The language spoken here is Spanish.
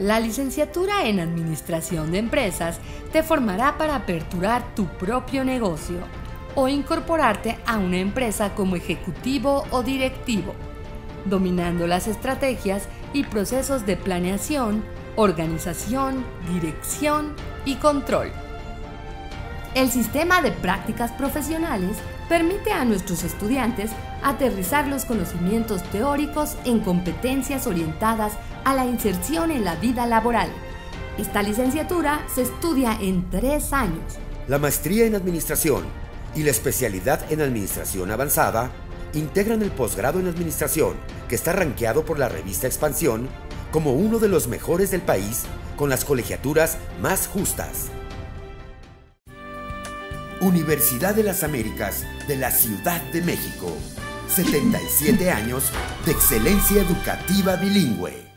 La licenciatura en Administración de Empresas te formará para aperturar tu propio negocio o incorporarte a una empresa como ejecutivo o directivo, dominando las estrategias y procesos de planeación, organización, dirección y control. El sistema de prácticas profesionales permite a nuestros estudiantes aterrizar los conocimientos teóricos en competencias orientadas a la inserción en la vida laboral. Esta licenciatura se estudia en tres años. La maestría en administración y la especialidad en administración avanzada integran el posgrado en administración, que está rankeado por la revista Expansión como uno de los mejores del país con las colegiaturas más justas. Universidad de las Américas de la Ciudad de México. 77 años de excelencia educativa bilingüe.